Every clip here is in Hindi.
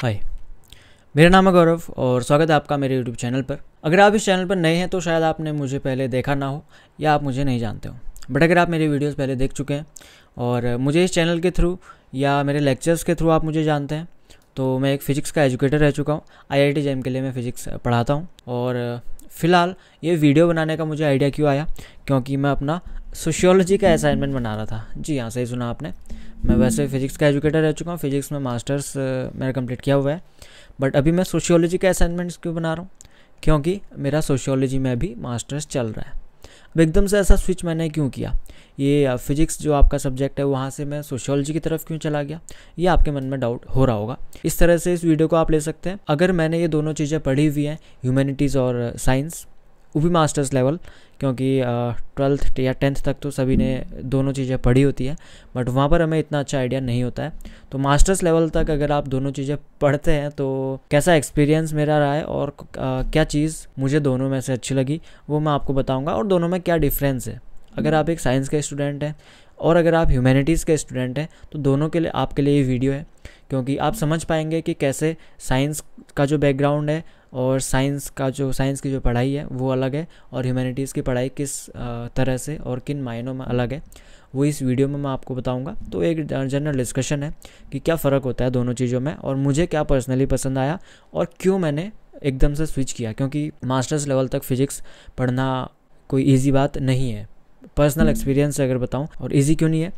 हाय मेरा नाम है गौरव और स्वागत है आपका मेरे यूट्यूब चैनल पर। अगर आप इस चैनल पर नए हैं तो शायद आपने मुझे पहले देखा ना हो या आप मुझे नहीं जानते हो। बट अगर आप मेरी वीडियोस पहले देख चुके हैं और मुझे इस चैनल के थ्रू या मेरे लेक्चर्स के थ्रू आप मुझे जानते हैं तो मैं एक फ़िज़िक्स का एजुकेटर रह चुका हूँ। आई आई टी के लिए मैं फ़िज़िक्स पढ़ाता हूँ और फ़िलहाल ये वीडियो बनाने का मुझे आइडिया क्यों आया? क्योंकि मैं अपना सोशियोलॉजी का असाइनमेंट बना रहा था। जी हाँ सही सुना आपने। मैं वैसे फ़िज़िक्स का एजुकेटर रह चुका हूँ। फ़िज़िक्स में मास्टर्स मैंने कंप्लीट किया हुआ है। बट अभी मैं सोशियोलॉजी का असाइनमेंट्स क्यों बना रहा हूँ? क्योंकि मेरा सोशियोलॉजी में भी मास्टर्स चल रहा है। अब एकदम से ऐसा स्विच मैंने क्यों किया? ये फिजिक्स जो आपका सब्जेक्ट है, वहाँ से मैं सोशियोलॉजी की तरफ़ क्यों चला गया? ये आपके मन में डाउट हो रहा होगा। इस तरह से इस वीडियो को आप ले सकते हैं। अगर मैंने ये दोनों चीज़ें पढ़ी हुई हैं ह्यूमैनिटीज़ और साइंस वो भी मास्टर्स लेवल क्योंकि ट्वेल्थ या टेंथ तक तो सभी ने दोनों चीज़ें पढ़ी होती है बट वहाँ पर हमें इतना अच्छा आइडिया नहीं होता है। तो मास्टर्स लेवल तक अगर आप दोनों चीज़ें पढ़ते हैं तो कैसा एक्सपीरियंस मेरा रहा है और आ, क्या चीज़ मुझे दोनों में से अच्छी लगी वो मैं आपको बताऊँगा और दोनों में क्या डिफरेंस है। अगर आप एक साइंस के स्टूडेंट हैं और अगर आप ह्यूमैनिटीज़ के स्टूडेंट हैं तो दोनों के लिए आपके लिए ये वीडियो है क्योंकि आप समझ पाएँगे कि कैसे साइंस का जो बैकग्राउंड है और साइंस का जो साइंस की जो पढ़ाई है वो अलग है और ह्यूमैनिटीज़ की पढ़ाई किस तरह से और किन मायनों में अलग है वो इस वीडियो में मैं आपको बताऊँगा। तो एक जनरल डिस्कशन है कि क्या फ़र्क होता है दोनों चीज़ों में और मुझे क्या पर्सनली पसंद आया और क्यों मैंने एकदम से स्विच किया क्योंकि मास्टर्स लेवल तक फ़िज़िक्स पढ़ना कोई ईजी बात नहीं है। पर्सनल एक्सपीरियंस से अगर बताऊँ और ईजी क्यों नहीं है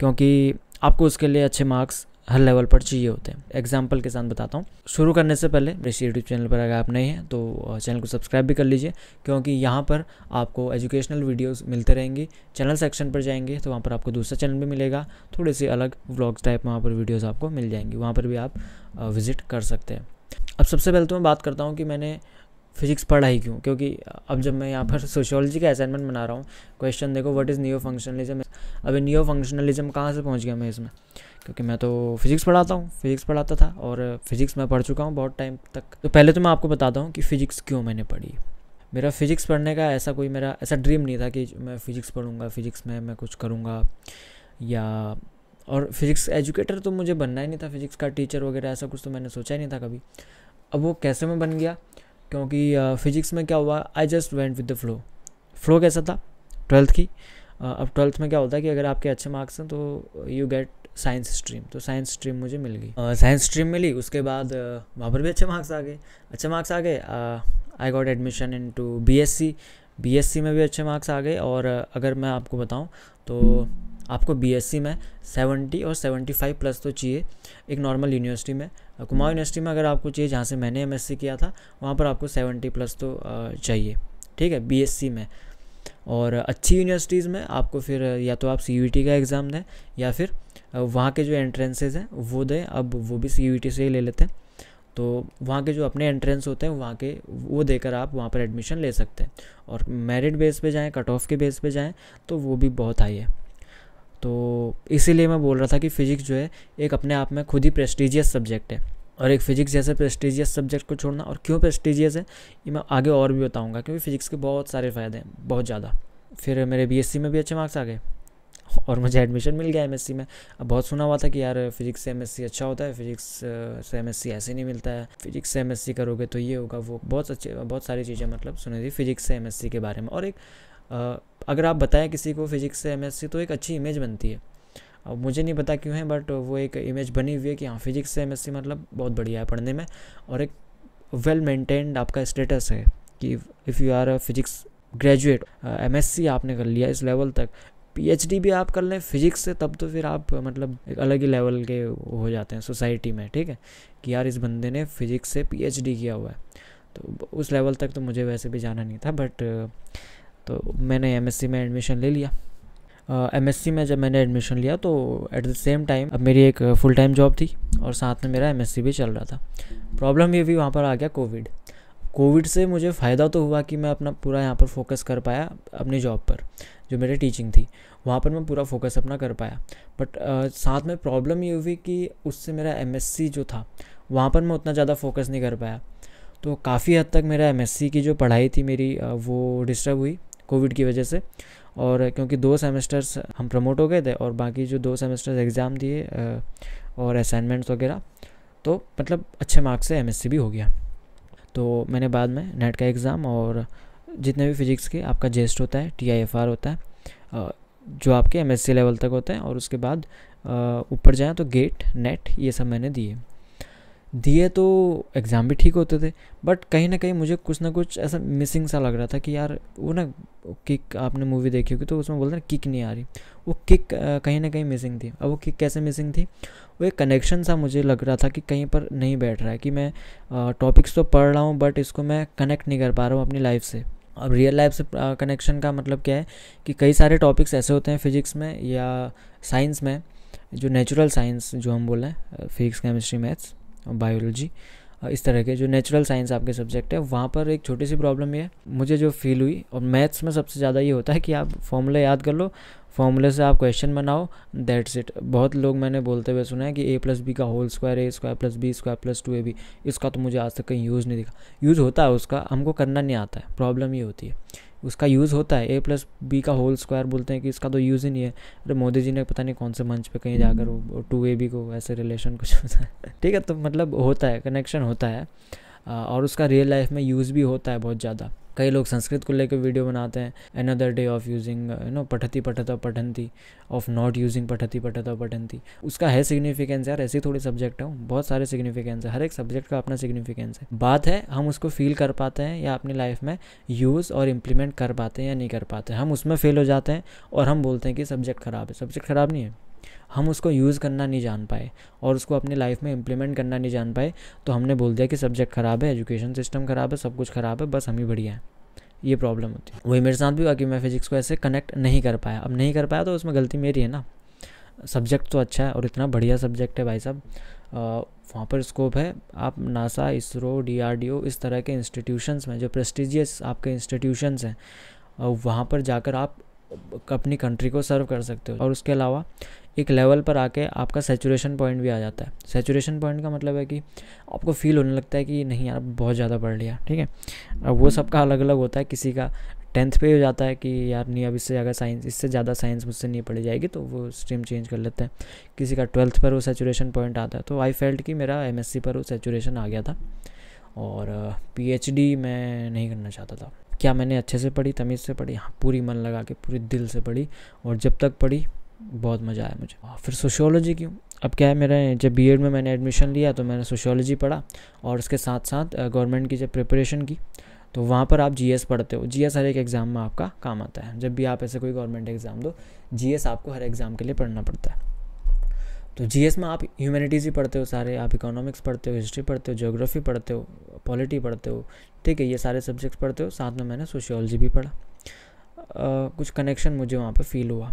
क्योंकि आपको उसके लिए अच्छे मार्क्स हर लेवल पर चाहिए होते हैं। एग्ज़ाम्पल के साथ बताता हूँ। शुरू करने से पहले मेरे यूट्यूब चैनल पर अगर आप नहीं हैं तो चैनल को सब्सक्राइब भी कर लीजिए, क्योंकि यहाँ पर आपको एजुकेशनल वीडियोस मिलते रहेंगी। चैनल सेक्शन पर जाएँगे तो वहाँ पर आपको दूसरा चैनल भी मिलेगा। थोड़े से अलग व्लॉग्स टाइप वहाँ पर वीडियोज़ आपको मिल जाएँगी। वहाँ पर भी आप विज़िट कर सकते हैं। अब सबसे पहले तो मैं बात करता हूँ कि मैंने फिजिक्स पढ़ा ही क्यों? क्योंकि अब जब मैं यहाँ पर सोशियोलॉजी का असाइनमेंट बना रहा हूँ क्वेश्चन देखो व्हाट इज़ नियो फंक्शनलिज्म अभी नियो फंक्शनलिज्म कहाँ से पहुँच गया मैं इसमें? क्योंकि मैं तो फिज़िक्स पढ़ाता हूँ फिज़िक्स पढ़ाता था और फिज़िक्स मैं पढ़ चुका हूँ बहुत टाइम तक। तो पहले तो मैं आपको बताता हूँ कि फ़िज़िक्स क्यों मैंने पढ़ी। मेरा फिज़िक्स पढ़ने का ऐसा कोई मेरा, ऐसा ड्रीम नहीं था कि मैं फ़िज़िक्स पढ़ूँगा फ़िज़िक्स में मैं कुछ करूँगा या, और फिज़िक्स एजुकेटर तो मुझे बनना ही नहीं था फिज़िक्स का टीचर वगैरह ऐसा कुछ तो मैंने सोचा ही नहीं था कभी। अब वो कैसे मैं बन गया? क्योंकि फ़िज़िक्स में क्या हुआ I just went with the flow flow कैसा था? ट्वेल्थ की। अब ट्वेल्थ में क्या होता है कि अगर आपके अच्छे मार्क्स हैं तो यू गेट साइंस स्ट्रीम तो साइंस स्ट्रीम मुझे मिल गई। साइंस स्ट्रीम मिली, उसके बाद वहाँ पर भी अच्छे मार्क्स आ गए। अच्छे मार्क्स आ गए I got admission into B S C B S C में भी अच्छे मार्क्स आ गए और अगर मैं आपको बताऊँ तो आपको बी एस सी में सेवेंटी और सेवेंटी फाइव प्लस तो चाहिए एक नॉर्मल यूनिवर्सिटी में। कुमाऊँ यूनिवर्सिटी में अगर आपको चाहिए, जहाँ से मैंने एम एस सी किया था, वहाँ पर आपको सेवेंटी प्लस तो चाहिए। ठीक है बी एस सी में। और अच्छी यूनिवर्सिटीज़ में आपको फिर, या तो आप सी का एग्ज़ाम दें, या फिर वहाँ के जो एंट्रेंसेज हैं, वो दें, अब वो भी सी से ही ले लेते हैं। तो वहाँ के जो अपने एंट्रेंस होते हैं, वहाँ के वो देकर आप वहाँ पर एडमिशन ले सकते हैं। और मेरिट बेस पे जाएँ कट ऑफ़ के बेस पे जाएँ तो वो भी बहुत हाई है। तो इसीलिए मैं बोल रहा था कि फ़िज़िक्स जो है, एक अपने आप में खुद ही प्रेस्टिजियस सब्जेक्ट है। और एक फ़िज़िक्स जैसे प्रेस्टिजियस सब्जेक्ट को छोड़ना, और क्यों प्रेस्टिजियस है, ये मैं आगे और भी बताऊँगा, क्योंकि फ़िज़िक्स के बहुत सारे फ़ायदे हैं, बहुत ज़्यादा। फिर मेरे बीएससी में भी अच्छे मार्क्स आ गए। और मुझे एडमिशन मिल गया एमएससी में। अब बहुत सुना हुआ था कि यार फिजिक्स से एमएससी अच्छा होता है फिजिक्स से एमएससी ऐसे नहीं मिलता है। फिजिक्स से एम करोगे तो ये होगा वो बहुत अच्छे बहुत सारी चीज़ें मतलब सुनी थी फिजिक्स से एम के बारे में। और एक आ, अगर आप बताएँ किसी को फिजिक्स से एमएससी तो एक अच्छी इमेज बनती है। अब मुझे नहीं पता क्यों है बट वो एक इमेज बनी हुई है कि हाँ फिजिक्स से एम मतलब बहुत बढ़िया है पढ़ने में। और एक वेल मेंटेन्ड आपका स्टेटस है कि if you are a physics graduate MSc आपने कर लिया इस लेवल तक। पीएचडी भी आप कर लें फिजिक्स से तब तो फिर आप मतलब एक अलग ही लेवल के हो जाते हैं सोसाइटी में ठीक है? कि यार इस बंदे ने फिजिक्स से पीएचडी किया हुआ है। तो उस लेवल तक तो मुझे वैसे भी जाना नहीं था बट तो मैंने एमएससी में एडमिशन ले लिया। एम uh, में जब मैंने एडमिशन लिया तो एट द सेम टाइम अब मेरी एक फुल टाइम जॉब थी और साथ में मेरा एमएससी भी चल रहा था। प्रॉब्लम ये भी वहाँ पर आ गया कोविड कोविड से मुझे फ़ायदा तो हुआ कि मैं अपना पूरा यहाँ पर फोकस कर पाया अपनी जॉब पर। जो मेरी टीचिंग थी, वहाँ पर मैं पूरा फोकस अपना कर पाया। बट साथ में प्रॉब्लम ये हुई कि उससे मेरा एमएससी जो था, वहाँ पर मैं उतना ज़्यादा फोकस नहीं कर पाया। तो काफ़ी हद तक मेरा एमएससी की जो पढ़ाई थी मेरी वो डिस्टर्ब हुई कोविड की वजह से। और क्योंकि दो सेमेस्टर्स हम प्रमोट हो गए थे और बाकी जो दो सेमेस्टर्स एग्ज़ाम दिए और असाइनमेंट्स वगैरह तो मतलब अच्छे मार्क्स से एमएससी भी हो गया। तो मैंने बाद में नेट का एग्ज़ाम और जितने भी फिज़िक्स के, आपका जेस्ट होता है टी आई एफ़ आर होता है जो आपके एमएससी लेवल तक होते हैं और उसके बाद ऊपर जाएँ तो गेट, नेट, ये सब मैंने दिए। दिए तो एग्ज़ाम भी ठीक होते थे, बट कहीं ना कहीं मुझे कुछ ना कुछ ऐसा मिसिंग सा लग रहा था कि यार, वो ना किक, आपने मूवी देखी होगी तो उसमें बोलते हैं किक नहीं आ रही। वो किक कहीं ना कहीं मिसिंग थी। अब वो किक कैसे मिसिंग थी? वो एक कनेक्शन सा मुझे लग रहा था कि कहीं पर नहीं बैठ रहा है कि मैं टॉपिक्स तो पढ़ रहा हूँ, बट इसको मैं कनेक्ट नहीं कर पा रहा हूँ अपनी लाइफ से। अब रियल लाइफ से कनेक्शन का मतलब क्या है कि कई सारे टॉपिक्स ऐसे होते हैं फिजिक्स में या साइंस में, जो नेचुरल साइंस जो हम बोल रहे हैं फिजिक्स केमिस्ट्री मैथ्स बायोलॉजी इस तरह के जो नेचुरल साइंस आपके सब्जेक्ट है, वहाँ पर एक छोटी सी प्रॉब्लम ये है। मुझे जो फील हुई, और मैथ्स में सबसे ज़्यादा ये होता है कि आप फॉर्मूला याद कर लो फॉर्मूले से आप क्वेश्चन बनाओ दैट्स इट बहुत लोग मैंने बोलते हुए सुना है कि ए प्लस बी का whole square A square plus B square plus two A B इसका तो मुझे आज तक कहीं यूज़ नहीं दिखा। यूज़ होता है उसका हमको करना नहीं आता है प्रॉब्लम ये होती है। उसका यूज़ होता है ए प्लस बी का होल स्क्वायर बोलते हैं कि इसका तो यूज़ ही नहीं है। अरे मोदी जी ने पता नहीं कौन से मंच पे कहीं जाकर वो टू ए बी को ऐसे रिलेशन कुछ होता है। ठीक है तो मतलब होता है कनेक्शन होता है और उसका रियल लाइफ में यूज़ भी होता है बहुत ज़्यादा। कई लोग संस्कृत को लेकर वीडियो बनाते हैं। Another day of using you know पठती पठत पठंती ऑफ़ नॉट यूजिंग पठती पठत पठंती। उसका है सिग्निफिकेंस यार, ऐसी थोड़ी सब्जेक्ट है। बहुत सारे सिग्निफिकेंस है। हर एक सब्जेक्ट का अपना सिग्निफिकेंस है। बात है, हम उसको फील कर पाते हैं या अपनी लाइफ में यूज़ और इम्प्लीमेंट कर पाते हैं या नहीं कर पाते हम उसमें फेल हो जाते हैं और हम बोलते हैं कि सब्जेक्ट ख़राब है। सब्जेक्ट ख़राब नहीं है। हम उसको यूज़ करना नहीं जान पाए और उसको अपनी लाइफ में इम्प्लीमेंट करना नहीं जान पाए तो हमने बोल दिया कि सब्जेक्ट ख़राब है एजुकेशन सिस्टम ख़राब है, सब कुछ ख़राब है, बस हम ही बढ़िया हैं। ये प्रॉब्लम होती है। वही मेरे साथ भी हुआ कि मैं फिज़िक्स को ऐसे कनेक्ट नहीं कर पाया। अब नहीं कर पाया तो उसमें गलती मेरी है ना। सब्जेक्ट तो अच्छा है और इतना बढ़िया सब्जेक्ट है भाई साहब। वहाँ पर स्कोप है। आप नासा इसरो डीआरडीओ इस तरह के इंस्टीट्यूशंस में, जो प्रेस्टिजियस आपके इंस्टीट्यूशंस हैं वहाँ पर जाकर आप अपनी कंट्री को सर्व कर सकते हो। और उसके अलावा एक लेवल पर आके आपका सेचुरेशन पॉइंट भी आ जाता है। सेचुरेशन पॉइंट का मतलब है कि आपको फील होने लगता है कि नहीं यार बहुत ज़्यादा पढ़ लिया ठीक है? अब वो सबका अलग अलग होता है। किसी का टेंथ पे हो जाता है कि यार नहीं अब इससे अगर साइंस इससे ज़्यादा साइंस मुझसे नहीं पढ़ी जाएगी तो वो स्ट्रीम चेंज कर लेते हैं। किसी का ट्वेल्थ पर वो सेचुरेशन पॉइंट आता है तो आई फेल्ट कि मेरा एमएससी पर वो सेचुरेशन आ गया था। और पीएचडी मैं नहीं करना चाहता था। क्या मैंने अच्छे से पढ़ी, तमीज़ से पढ़ी? हाँ पूरी मन लगा के, पूरी दिल से पढ़ी और जब तक पढ़ी, बहुत मज़ा आया मुझे। और फिर सोशियोलॉजी क्यों? अब क्या है, मेरे जब बी में मैंने एडमिशन लिया तो मैंने सोशियोलॉजी पढ़ा और उसके साथ साथ गवर्नमेंट की जब प्रिपरेशन की तो वहाँ पर आप जीएस पढ़ते हो। जीएस हर एक एग्ज़ाम में आपका काम आता है। जब भी आप ऐसे कोई गवर्नमेंट एग्ज़ाम दो जीएस आपको हर एग्ज़ाम के लिए पढ़ना पड़ता है। तो जीएस में आप ह्यूमैनिटीज़ ही पढ़ते हो सारे आप इकोनॉमिक्स पढ़ते हो हिस्ट्री पढ़ते हो जोग्राफ़ी पढ़ते हो पॉलिटी पढ़ते हो ठीक है ये सारे सब्जेक्ट्स पढ़ते हो साथ में मैंने सोशियोलॉजी भी पढ़ा। आ, कुछ कनेक्शन मुझे वहाँ पे फील हुआ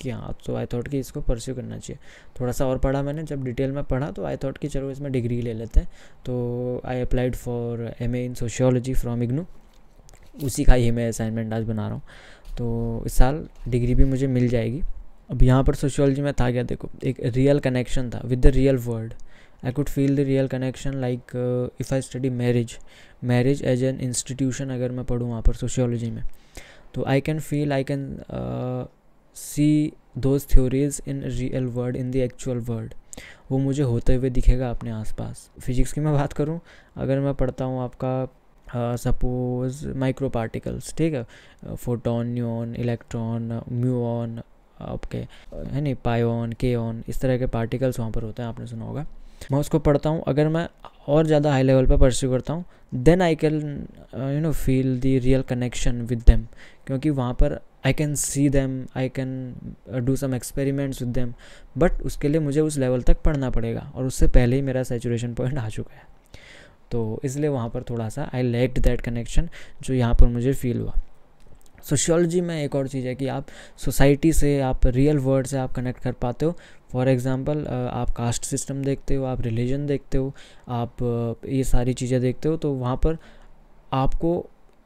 कि हाँ तो आई थॉट कि इसको परस्यू करना चाहिए। थोड़ा सा और पढ़ा मैंने जब डिटेल में पढ़ा तो आई थॉट कि चलो इसमें डिग्री ले लेते हैं। तो I applied for M A in sociology from IGNOU उसी का ही मैं असाइनमेंट आज बना रहा हूँ। तो इस साल डिग्री भी मुझे मिल जाएगी। अब यहाँ पर सोशियोलॉजी में था क्या? देखो, एक रियल कनेक्शन था with the real world I could feel the real connection like if I study marriage marriage as an institution अगर मैं पढ़ूँ वहाँ पर सोशियोलॉजी में तो I can feel I can see those theories in real world in the actual world वो मुझे होते हुए दिखेगा अपने आसपास। फिजिक्स की मैं बात करूँ, अगर मैं पढ़ता हूँ आपका सपोज़ माइक्रो पार्टिकल्स ठीक है? फोटोन न्यून इलेक्ट्रॉन म्यून आपके, है नहीं, पायोन, केओन, इस तरह के पार्टिकल्स वहाँ पर होते हैं, आपने सुना होगा। मैं उसको पढ़ता हूँ, अगर मैं और ज़्यादा हाई लेवल पर परस्यू करता हूँ then I can you know feel the real connection with them क्योंकि वहाँ पर I can see them I can do some experiments with them but उसके लिए मुझे उस लेवल तक पढ़ना पड़ेगा, और उससे पहले ही मेरा सेचुरेशन पॉइंट आ चुका है। तो इसलिए वहाँ पर थोड़ा सा आई लेक्ड दैट कनेक्शन जो यहाँ पर मुझे फील हुआ। सोशियोलॉजी में एक और चीज़ है कि आप सोसाइटी से आप रियल वर्ल्ड से आप कनेक्ट कर पाते हो। फॉर एग्ज़ाम्पल आप कास्ट सिस्टम देखते हो आप रिलीजन देखते हो आप ये सारी चीज़ें देखते हो तो वहाँ पर आपको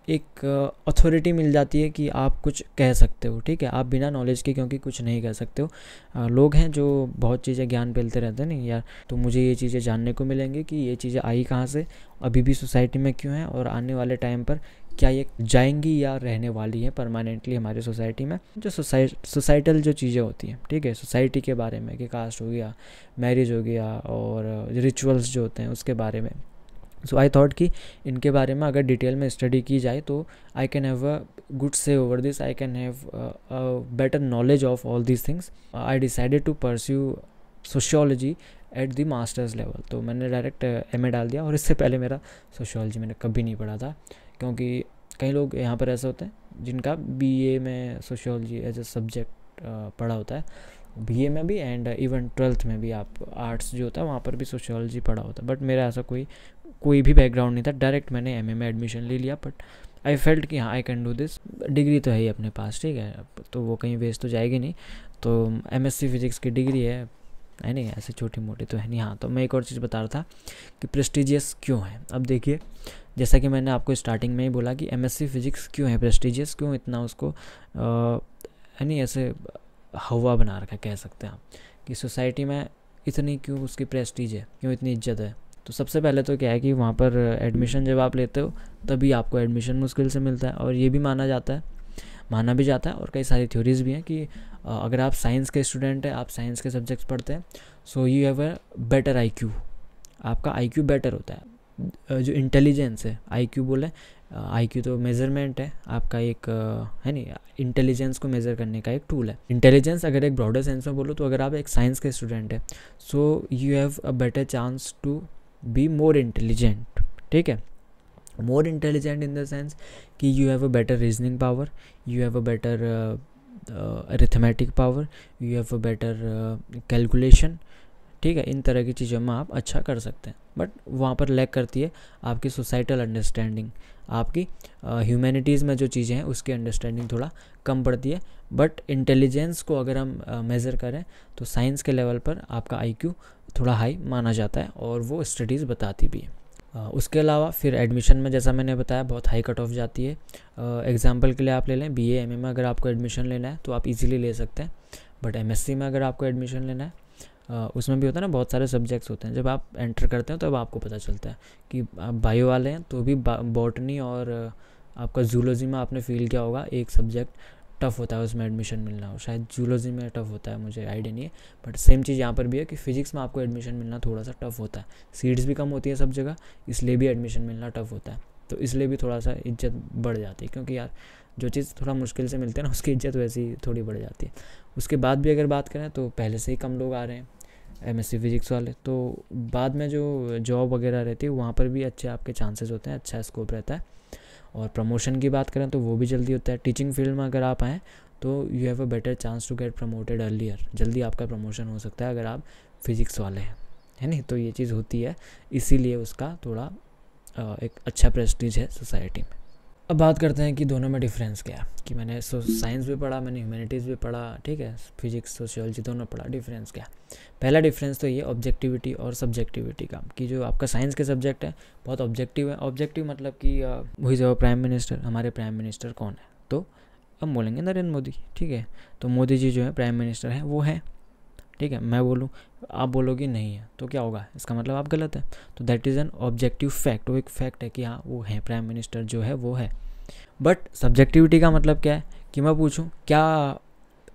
एक अथॉरिटी मिल जाती है कि आप कुछ कह सकते हो ठीक है? आप बिना नॉलेज के क्योंकि कुछ नहीं कह सकते हो। आ, लोग हैं जो बहुत चीज़ें ज्ञान फैलते रहते हैं नहीं यार तो मुझे ये चीज़ें जानने को मिलेंगी कि ये चीज़ें आई कहाँ से? अभी भी सोसाइटी में क्यों हैं? और आने वाले टाइम पर क्या ये जाएँगी या रहने वाली हैं परमानेंटली हमारी सोसाइटी में? जो सोसाइट सोसाइटल जो चीज़ें होती हैं, ठीक है? सोसाइटी के बारे में, कि कास्ट हो गया मैरिज हो गया, और रिचुअल्स जो होते हैं उसके बारे में। सो आई थॉट कि इनके बारे में अगर डिटेल में स्टडी की जाए तो I can have a good say over this I can have better knowledge of all these things I decided to pursue sociology at the masters level तो मैंने डायरेक्ट एम डाल दिया, और इससे पहले मेरा सोशियोलॉजी मैंने कभी नहीं पढ़ा था। क्योंकि कई लोग यहाँ पर ऐसे होते हैं जिनका बीए में सोशियोलॉजी एज ए सब्जेक्ट पढ़ा होता है। बीए में भी एंड इवन ट्वेल्थ में भी आप आर्ट्स जो होता है वहाँ पर भी सोशियोलॉजी पढ़ा होता है। बट मेरा ऐसा कोई कोई भी बैकग्राउंड नहीं था। डायरेक्ट मैंने एम में एडमिशन ले लिया बट आई फेल्ट कि हाँ I can do this degree तो है ही अपने पास, ठीक है। तो वो कहीं वेस्ट तो जाएगी नहीं। तो एम एस सी फिज़िक्स की डिग्री है। है नहीं, ऐसे छोटी मोटी तो है नहीं। हाँ तो मैं एक और चीज़ बता रहा था कि प्रेस्टिजियस क्यों है? अब देखिए जैसा कि मैंने आपको स्टार्टिंग में ही बोला कि एमएससी फिज़िक्स क्यों है प्रेस्टिजियस क्यों इतना उसको नहीं ऐसे हवा बना रखा कह सकते हैं आप, कि सोसाइटी में इतनी क्यों उसकी प्रेस्टीज है, क्यों इतनी इज़्ज़त है। तो सबसे पहले तो क्या है कि वहाँ पर एडमिशन जब आप लेते हो, तभी आपको एडमिशन मुश्किल से मिलता है और ये भी माना जाता है, माना भी जाता है और कई सारी थ्योरीज भी हैं कि अगर आप साइंस के स्टूडेंट हैं, आप साइंस के सब्जेक्ट्स पढ़ते हैं so you have a better IQ आपका आईक्यू बेटर होता है। जो इंटेलिजेंस है आई क्यू बोले आई क्यू तो मेज़रमेंट है, आपका एक है नहीं इंटेलिजेंस को मेज़र करने का एक टूल है। इंटेलिजेंस अगर एक ब्रॉडर सेंस में बोलो तो अगर आप एक साइंस के स्टूडेंट है so you have a better chance to be more intelligent ठीक है? More intelligent in the sense कि you have a better reasoning power you have a better arithmetic power you have a better calculation ठीक है? इन तरह की चीज़ों में आप अच्छा कर सकते हैं। बट वहाँ पर लैक करती है आपकी सोसाइटल अंडरस्टैंडिंग आपकी ह्यूमैनिटीज़ में जो चीज़ें हैं, उसकी अंडरस्टैंडिंग थोड़ा कम पड़ती है. बट इंटेलिजेंस को अगर हम मेज़र करें तो साइंस के लेवल पर आपका आईक्यू थोड़ा हाई माना जाता है और वो स्टडीज़ बताती भी है. उसके अलावा फिर एडमिशन में जैसा मैंने बताया, बहुत हाई कट ऑफ़ जाती है. एग्ज़ाम्पल के लिए आप ले लें बी ए में अगर आपको एडमिशन लेना है तो आप इजीली ले सकते हैं. बट एमएससी में अगर आपको एडमिशन लेना है उसमें भी होता है ना, बहुत सारे सब्जेक्ट्स होते हैं। जब आप एंटर करते हैं, तब तो आपको पता चलता है कि आप बायो वाले हैं तो भी बॉटनी और आपका जूलॉजी में आपने फील किया होगा, एक सब्जेक्ट टफ़ होता है उसमें एडमिशन मिलना। हो शायद जूलॉजी में टफ़ होता है, मुझे आइडिया नहीं है बट सेम चीज़ यहाँ पर भी है कि फ़िज़िक्स में आपको एडमिशन मिलना थोड़ा सा टफ़ होता है। सीट्स भी कम होती है सब जगह, इसलिए भी एडमिशन मिलना टफ़ होता है। तो इसलिए भी थोड़ा सा इज़्ज़त बढ़ जाती है, क्योंकि यार, जो चीज़ थोड़ा मुश्किल से मिलती है ना, उसकी इज़्ज़त वैसी थोड़ी बढ़ जाती है। उसके बाद भी अगर बात करें तो पहले से ही कम लोग आ रहे हैं। एम एस सी फिज़िक्स वाले तो बाद में जो जॉब वगैरह रहती है, वहाँ पर भी अच्छे आपके चांसेस होते हैं अच्छा स्कोप रहता है। और प्रमोशन की बात करें तो वो भी जल्दी होता है। टीचिंग फ़ील्ड में अगर आप आएँ तो you have a better chance to get promoted earlier जल्दी आपका प्रमोशन हो सकता है अगर आप फिज़िक्स वाले हैं, है नहीं? तो ये चीज़ होती है, इसीलिए उसका थोड़ा एक अच्छा प्रेस्टीज है सोसाइटी में। अब बात करते हैं कि दोनों में डिफरेंस क्या है। कि मैंने साइंस भी पढ़ा, मैंने ह्यूमैनिटीज़ भी पढ़ा, ठीक है? फिजिक्स सोशियोलॉजी दोनों पढ़ा डिफरेंस क्या पहला डिफरेंस तो ये ऑब्जेक्टिविटी और सब्जेक्टिविटी का, कि जो आपका साइंस के सब्जेक्ट है, बहुत ऑब्जेक्टिव है। ऑब्जेक्टिव मतलब कि वही जो प्राइम मिनिस्टर हमारे प्राइम मिनिस्टर कौन है? तो हम बोलेंगे नरेंद्र मोदी, ठीक है? तो मोदी जी जो है प्राइम मिनिस्टर हैं, वो हैं। ठीक है, मैं बोलूँ, आप बोलोगे नहीं है तो क्या होगा? इसका मतलब आप गलत है। तो that is an objective fact वो एक फैक्ट है कि हाँ वो है प्राइम मिनिस्टर जो है, वो है। बट सब्जेक्टिविटी का मतलब क्या है? कि मैं पूछूँ, क्या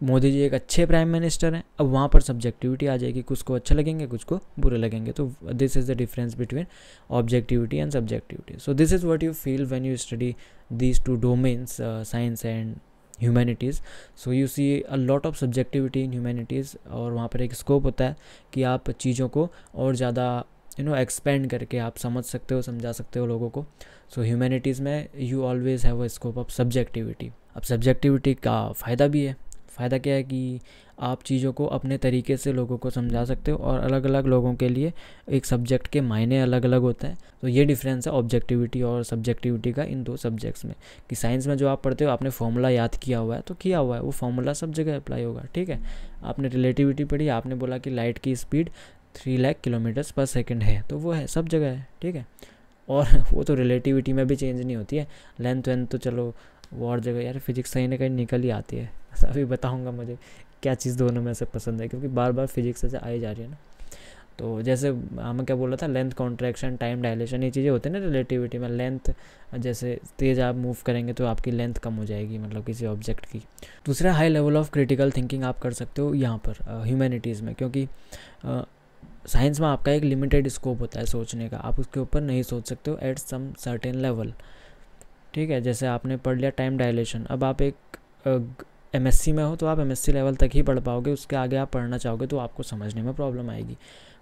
मोदी जी एक अच्छे प्राइम मिनिस्टर हैं? अब वहाँ पर सब्जेक्टिविटी आ जाएगी, कुछ को अच्छे लगेंगे, कुछ को बुरे लगेंगे। तो this is the difference between objectivity and subjectivity so this is what you feel when you study these two domains science and humanities. So you see a lot of subjectivity in humanities और वहाँ पर एक स्कोप होता है कि आप चीज़ों को और ज़्यादा यू नो एक्सपेंड करके आप समझ सकते हो समझा सकते हो लोगों को। सो so, ह्यूमैनिटीज़ में you always have a scope of subjectivity अब सब्जेक्टिविटी का फ़ायदा भी है। फ़ायदा क्या है कि आप चीज़ों को अपने तरीके से लोगों को समझा सकते हो और अलग अलग लोगों के लिए एक सब्जेक्ट के मायने अलग अलग होते हैं। तो ये डिफरेंस है ऑब्जेक्टिविटी और सब्जेक्टिविटी का इन दो सब्जेक्ट्स में। कि साइंस में जो आप पढ़ते हो, आपने फॉर्मूला याद किया हुआ है तो किया हुआ है। वो फॉर्मूला सब जगह अप्लाई होगा, ठीक है? आपने रिलेटिविटी पढ़ी, आपने बोला कि लाइट की speed three lakh kilometres per second है तो वो है, सब जगह है, ठीक है? और वो तो रिलेटिविटी में भी चेंज नहीं होती है। लेंथ वेंथ तो चलो, वो और जगह, यार फिजिक्स कहीं ना कहीं निकल ही आती है। अभी बताऊँगा मुझे। क्या चीज़ दोनों में से पसंद है, क्योंकि बार बार फिजिक्स ऐसे आई जा रही है ना। तो जैसे हमें क्या बोला था लेंथ कॉन्ट्रैक्शन टाइम डायलेशन ये चीज़ें होती हैं ना रिलेटिविटी में। लेंथ जैसे तेज़ आप मूव करेंगे तो आपकी लेंथ कम हो जाएगी मतलब किसी ऑब्जेक्ट की। दूसरा high level of critical thinking आप कर सकते हो यहाँ पर ह्यूमैनिटीज़ में, क्योंकि साइंस में आपका एक लिमिटेड स्कोप होता है सोचने का। आप उसके ऊपर नहीं सोच सकते हो एट सम सर्टेन लेवल ठीक है, जैसे आपने पढ़ लिया टाइम डायलेशन अब आप एक एमएससी में हो तो आप एमएससी लेवल तक ही पढ़ पाओगे, उसके आगे आप पढ़ना चाहोगे तो आपको समझने में प्रॉब्लम आएगी।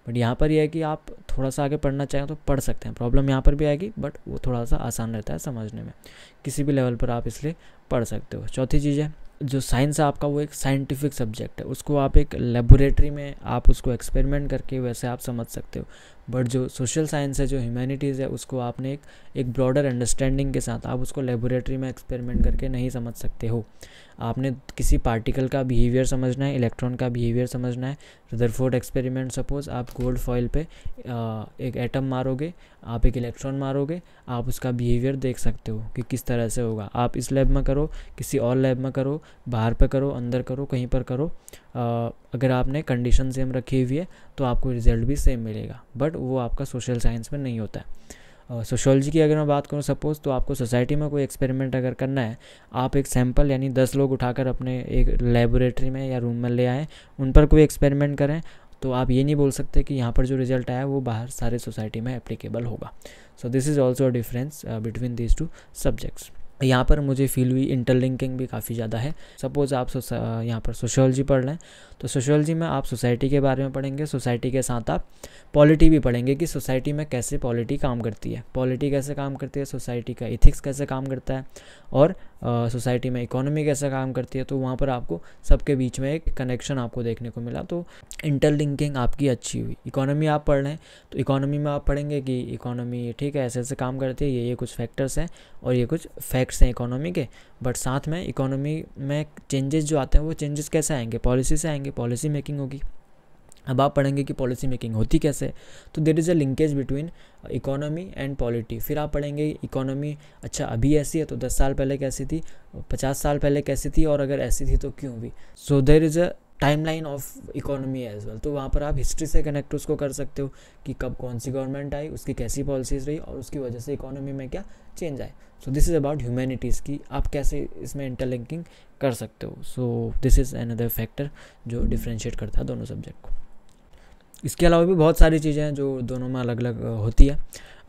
बट यहाँ पर यह है कि आप थोड़ा सा आगे पढ़ना चाहें तो पढ़ सकते हैं प्रॉब्लम यहाँ पर भी आएगी बट वो थोड़ा सा आसान रहता है समझने में। किसी भी लेवल पर आप इसलिए पढ़ सकते हो। चौथी चीज़ है, जो साइंस है आपका वो एक साइंटिफिक सब्जेक्ट है, उसको आप एक लेबोरेटरी में आप उसको एक्सपेरिमेंट करके वैसे आप समझ सकते हो। बट जो सोशल साइंस है, जो ह्यूमैनिटीज़ है, उसको आपने एक एक ब्रॉडर अंडरस्टैंडिंग के साथ आप उसको लेबोरेटरी में एक्सपेरिमेंट करके नहीं समझ सकते हो। आपने किसी पार्टिकल का बिहेवियर समझना है इलेक्ट्रॉन का बिहेवियर समझना है रदरफोर्ड एक्सपेरिमेंट सपोज़ आप गोल्ड फॉइल पे एक एटम मारोगे, आप एक इलेक्ट्रॉन मारोगे, आप उसका बिहेवियर देख सकते हो कि किस तरह से होगा। आप इस लैब में करो, किसी और लैब में करो, बाहर पर करो, अंदर करो, कहीं पर करो अगर आपने कंडीशन सेम रखी हुई है तो आपको रिज़ल्ट भी सेम मिलेगा। बट वो आपका सोशल साइंस में नहीं होता है। सोशोलॉजी की अगर मैं बात करूँ सपोज़ तो आपको सोसाइटी में कोई एक्सपेरिमेंट अगर करना है, आप एक सैंपल यानी दस लोग उठाकर अपने एक लेबोरेटरी में या रूम में ले आएँ, उन पर कोई एक्सपेरिमेंट करें तो आप ये नहीं बोल सकते कि यहाँ पर जो रिज़ल्ट आया, वो बाहर सारे सोसाइटी में एप्लीकेबल होगा। So this is also difference between these two subjects यहाँ पर मुझे फील हुई इंटरलिंकिंग भी काफ़ी ज़्यादा है। सपोज़ आप यहाँ पर सोशोलॉजी पढ़ लें तो सोशोलॉजी में आप सोसाइटी के बारे में पढ़ेंगे सोसाइटी के साथ आप पॉलिटी भी पढ़ेंगे कि सोसाइटी में कैसे पॉलिटी काम करती है। पॉलिटी कैसे काम करती है सोसाइटी का इथिक्स कैसे काम करता है और सोसाइटी में इकोनॉमी कैसे काम करती है तो वहाँ पर आपको सबके बीच में एक कनेक्शन आपको देखने को मिला। तो इंटरलिंकिंग आपकी अच्छी हुई। इकोनॉमी आप पढ़ लें तो इकोनॉमी में आप पढ़ेंगे कि इकोनॉमी ठीक है ऐसे ऐसे काम करती है ये ये कुछ फैक्टर्स हैं और ये कुछ फैक्ट्स हैं इकोनॉमी के बट साथ में इकोनॉमी में चेंजेस जो आते हैं, वो चेंजेस कैसे आएँगे? पॉलिसी से आएँगे पॉलिसी मेकिंग होगी। अब आप पढ़ेंगे कि पॉलिसी मेकिंग होती कैसे? तो there is a linkage between economy and polity फिर आप पढ़ेंगे इकोनॉमी अच्छा अभी ऐसी है तो दस साल पहले कैसी थी? पचास साल पहले कैसी थी? और अगर ऐसी थी तो क्यों भी? So there is a timeline of economy as well तो वहाँ पर आप हिस्ट्री से कनेक्ट उसको कर सकते हो कि कब कौन सी गवर्नमेंट आई, उसकी कैसी पॉलिसीज़ रही और उसकी वजह से इकोनॉमी में क्या चेंज आए। So this is about humanities की आप कैसे इसमें इंटरलिंकिंग कर सकते हो। So this is another factor जो डिफ्रेंशिएट करता है दोनों सब्जेक्ट को। इसके अलावा भी बहुत सारी चीज़ें हैं जो दोनों में अलग अलग होती है।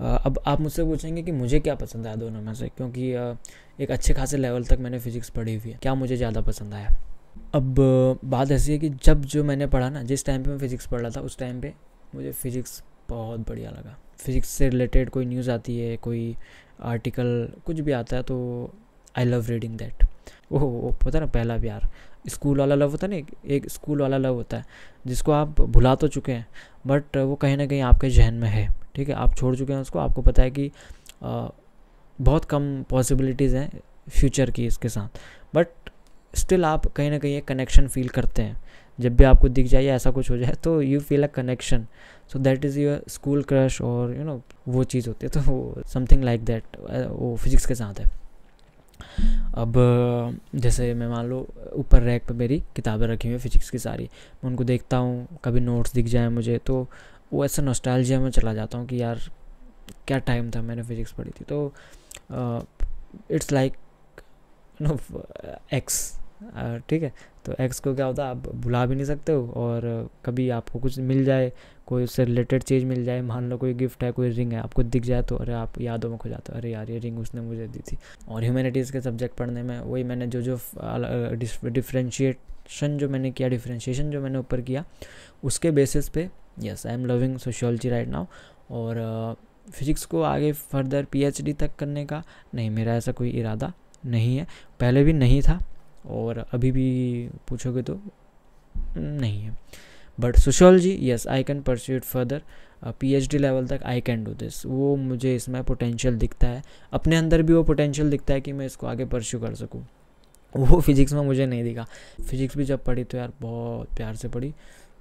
अब आप मुझसे पूछेंगे कि मुझे क्या पसंद आया दोनों में से, क्योंकि एक अच्छे खासे लेवल तक मैंने फिज़िक्स पढ़ी हुई है। क्या मुझे ज़्यादा पसंद आया? अब बात ऐसी है कि जब जो मैंने पढ़ा ना जिस टाइम पे मैं फ़िज़िक्स पढ़ रहा था उस टाइम पे मुझे फ़िज़िक्स बहुत बढ़िया लगा। फ़िज़िक्स से रिलेटेड कोई न्यूज़ आती है कोई आर्टिकल कुछ भी आता है तो I love reading that oh वो पता ना पहला प्यार। स्कूल वाला लव होता है ना एक स्कूल वाला लव होता है जिसको आप भुला तो चुके हैं बट वो कहीं ना कहीं आपके जहन में है ठीक है? आप छोड़ चुके हैं उसको आपको पता है कि आ, बहुत कम पॉसिबिलिटीज़ हैं फ्यूचर की इसके साथ। बट स्टिल आप कहीं ना कहीं एक कनेक्शन फील करते हैं। जब भी आपको दिख जाए ऐसा कुछ हो जाए तो you feel a connection so that is your school crush और यू नो वो चीज़ होती है तो समथिंग लाइक दैट वो फिज़िक्स के साथ है। अब, जैसे मैं मान लो, ऊपर रैक पे मेरी किताबें रखी हुई हैं फिजिक्स की सारी। मैं उनको देखता हूँ, कभी नोट्स दिख जाए मुझे तो वो ऐसा नोस्टैल्जिया में चला जाता हूँ कि यार, क्या टाइम था मैंने फिजिक्स पढ़ी थी। तो इट्स लाइक नो एक्स ठीक है। तो एक्स को क्या होता है, आप भुला भी नहीं सकते हो और कभी आपको कुछ मिल जाए, कोई उससे रिलेटेड चीज़ मिल जाए, मान लो कोई गिफ्ट है, कोई रिंग है, आपको दिख जाए तो अरे आप यादों में खो जाते हो, अरे यार ये रिंग उसने मुझे दी थी। और ह्यूमैनिटीज़ के सब्जेक्ट पढ़ने में वही मैंने जो जो डिफ्रेंशिएशन जो मैंने किया डिफ्रेंशिएशन जो मैंने ऊपर किया, उसके बेसिस पे yes I am loving sociology right now और फिज़िक्स को आगे फर्दर पीएचडी तक करने का, नहीं, मेरा ऐसा कोई इरादा नहीं है। पहले भी नहीं था और अभी भी पूछोगे तो नहीं है। But sociology yes I can pursue it further P H D level तक आई कैन डू दिस वो मुझे इसमें पोटेंशियल दिखता है। अपने अंदर भी वो पोटेंशियल दिखता है कि मैं इसको आगे परस्यू कर सकूँ। वो फिज़िक्स में मुझे नहीं दिखा। फिज़िक्स भी जब पढ़ी तो यार बहुत प्यार से पढ़ी।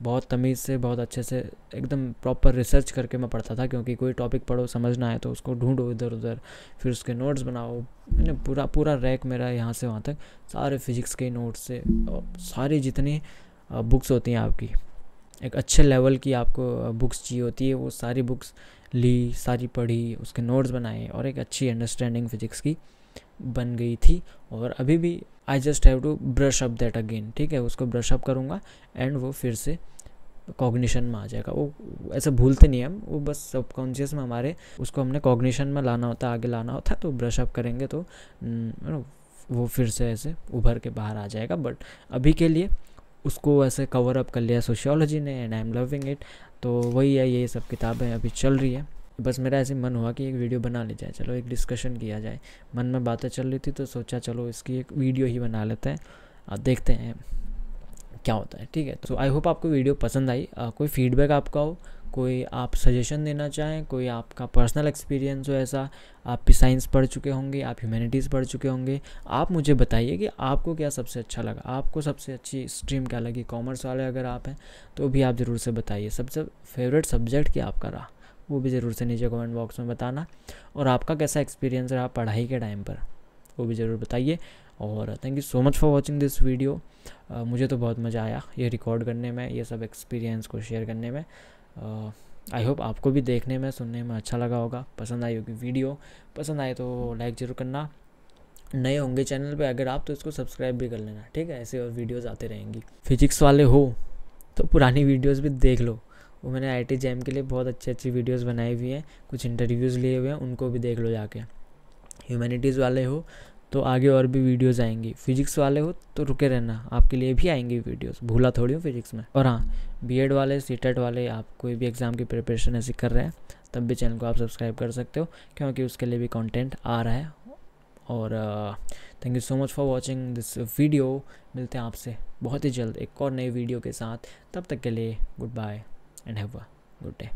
बहुत तमीज़ से, बहुत अच्छे से, एकदम प्रॉपर रिसर्च करके मैं पढ़ता था, क्योंकि कोई टॉपिक पढ़ो समझना है तो उसको ढूंढो इधर उधर फिर उसके नोट्स बनाओ। मैंने पूरा पूरा रैक मेरा यहाँ से, वहाँ तक, सारे फिज़िक्स के नोट्स से, और सारी जितनी बुक्स होती हैं आपकी, एक अच्छे लेवल की आपको बुक्स चाहिए होती है, वो सारी बुक्स ली, सारी पढ़ी, उसके नोट्स बनाए, और एक अच्छी अंडरस्टैंडिंग फिजिक्स की। बन गई थी और अभी भी I just have to brush up that again ठीक है? उसको ब्रश अप करूँगा एंड वो फिर से कॉग्निशन में आ जाएगा। वो ऐसे भूलते नहीं हम, वो बस सबकॉन्शियस में हमारे, उसको हमने कॉग्निशन में लाना होता, आगे लाना होता तो ब्रश अप करेंगे तो नो वो फिर से ऐसे उभर के बाहर आ जाएगा। बट अभी के लिए उसको ऐसे कवर अप कर लिया सोशियोलॉजी ने and I am loving it तो वही है, ये सब किताबें अभी चल रही है। बस मेरा ऐसे मन हुआ कि एक वीडियो बना ली जाए, चलो एक डिस्कशन किया जाए। मन में बातें चल रही थी तो सोचा चलो इसकी एक वीडियो ही बना लेते हैं। अब देखते हैं क्या होता है, ठीक है? तो आई होप आपको वीडियो पसंद आई। कोई फीडबैक आपका हो, कोई आप सजेशन देना चाहें, कोई आपका पर्सनल एक्सपीरियंस हो ऐसा, आप भी साइंस पढ़ चुके होंगे, आप ह्यूमैनिटीज़ पढ़ चुके होंगे, आप मुझे बताइए कि आपको क्या सबसे अच्छा लगा। आपको सबसे अच्छी स्ट्रीम क्या लगी? कॉमर्स वाले अगर आप हैं तो भी आप ज़रूर से बताइए। सबसे फेवरेट सब्जेक्ट क्या आपका रहा? वो भी ज़रूर से नीचे कमेंट बॉक्स में बताना। और आपका कैसा एक्सपीरियंस रहा पढ़ाई के टाइम पर, वो भी ज़रूर बताइए। और thank you so much for watching this video मुझे तो बहुत मज़ा आया ये रिकॉर्ड करने में, ये सब एक्सपीरियंस को शेयर करने में। आई होप आपको भी देखने में, सुनने में अच्छा लगा होगा। पसंद आई होगी वीडियो पसंद आए तो लाइक ज़रूर करना। नए होंगे चैनल पे अगर आप तो इसको सब्सक्राइब भी कर लेना, ठीक है? ऐसे और वीडियोस आते रहेंगी। फिजिक्स वाले हो तो पुरानी वीडियोस भी देख लो। वो मैंने आई टी जैम के लिए बहुत अच्छी अच्छी वीडियोस बनाई हुई हैं, कुछ इंटरव्यूज़ लिए हुए हैं, उनको भी देख लो जाके। ह्यूमैनिटीज़ वाले हो तो आगे और भी वीडियोस आएँगी। फिजिक्स वाले हो तो रुके रहना, आपके लिए भी आएँगी वीडियोस भूला थोड़ी हूँ फिजिक्स में। और हाँ बी वाले सी वाले, आप कोई भी एग्ज़ाम की प्रिपरेशन ऐसी कर रहे हैं, तब भी चैनल को आप सब्सक्राइब कर सकते हो, क्योंकि उसके लिए भी कंटेंट आ रहा है। और thank you so much for watching this video मिलते हैं आपसे बहुत ही जल्द एक और नई वीडियो के साथ। तब तक के लिए goodbye and have a good day